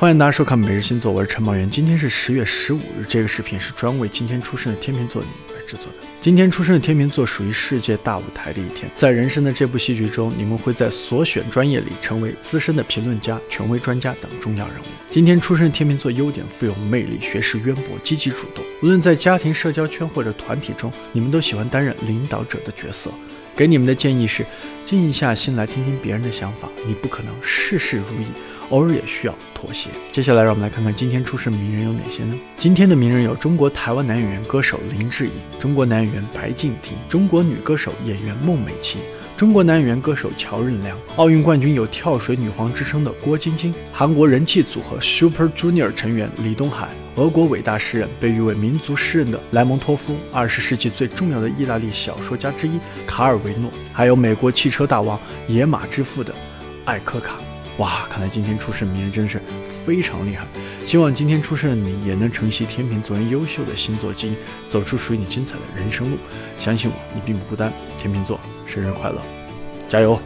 欢迎大家收看每日星座，我是陈宝元。今天是十月十五日，这个视频是专为今天出生的天秤座你而制作的。今天出生的天秤座属于世界大舞台的一天，在人生的这部戏剧中，你们会在所选专业里成为资深的评论家、权威专家等重要人物。今天出生的天秤座优点富有魅力、学识渊博、积极主动。无论在家庭、社交圈或者团体中，你们都喜欢担任领导者的角色。给你们的建议是，静下心来听听别人的想法。你不可能事事如意，偶尔也需要妥协。接下来，让我们来看看今天出生名人有哪些呢？今天的名人有中国台湾男演员、歌手林志颖，中国男演员白敬亭，中国女歌手演员孟美岐。中国男演员、歌手乔任梁，奥运冠军有跳水女皇之称的郭晶晶，韩国人气组合 Super Junior 成员李东海，俄国伟大诗人，被誉为民族诗人的莱蒙托夫，二十世纪最重要的意大利小说家之一卡尔维诺，还有美国汽车大王、野马之父的艾科卡。哇，看来今天出生名人真是非常厉害。希望今天出生的你也能承袭天平座人优秀的星座基因，走出属于你精彩的人生路。相信我，你并不孤单。天平座，生日快乐，加油！